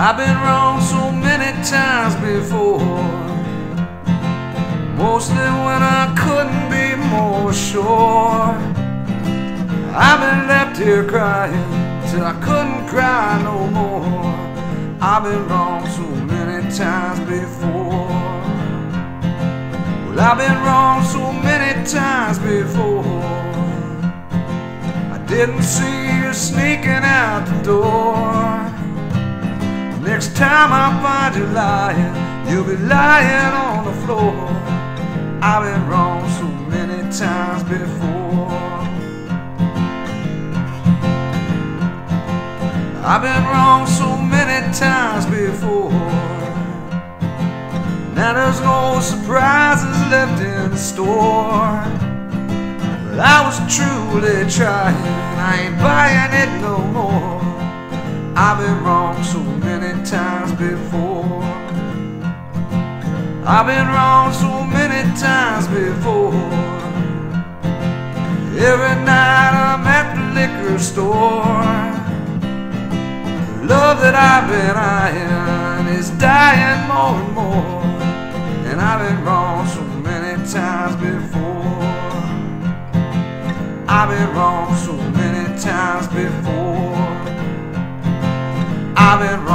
I've been wrong so many times before. Mostly when I couldn't be more sure. I've been left here crying till I couldn't cry no more. I've been wrong so many times before. Well, I've been wrong so many times before. I didn't see you sneaking out the door. Time I find you lying, you'll be lying on the floor. I've been wrong so many times before. I've been wrong so many times before. Now there's no surprises left in the store. But I was truly trying, I ain't buying it no more. I've been wrong so many times before. I've been wrong so many times before. Every night I'm at the liquor store. The love that I've been eyeing is dying more and more. And I've been wrong so many times before. I've been wrong so many times before. I've been.